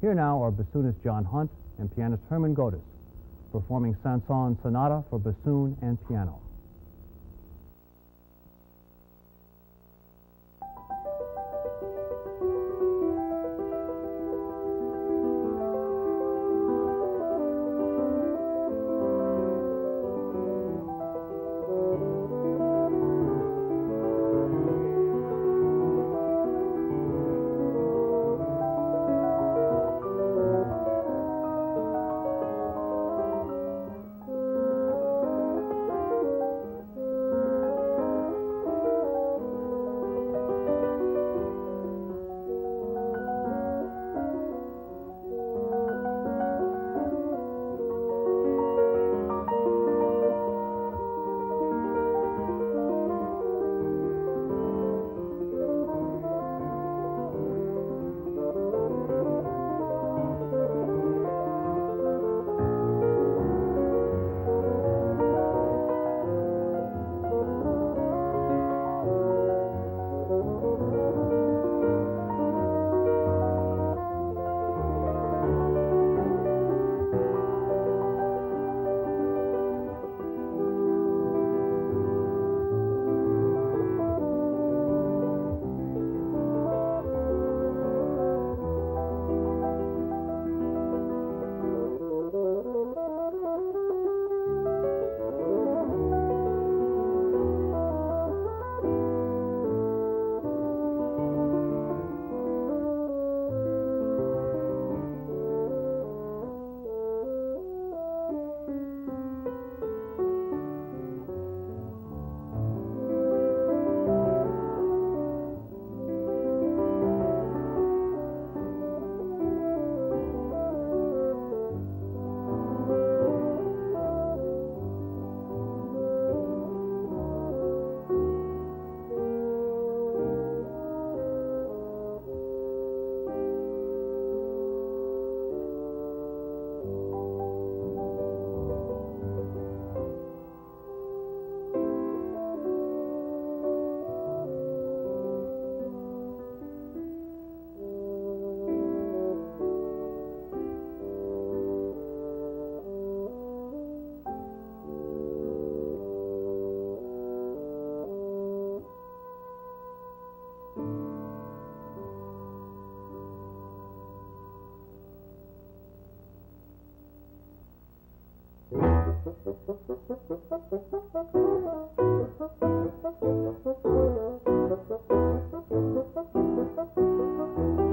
Here now are bassoonist John Hunt and pianist Herman Godes performing Saint-Saëns Sonata for bassoon and piano. Thank you.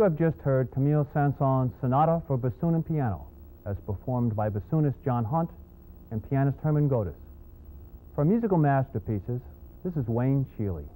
You have just heard Camille Saint-Saëns' Sonata for Bassoon and Piano, as performed by bassoonist John Hunt and pianist Herman Godes. For musical masterpieces, this is Wayne Sheely.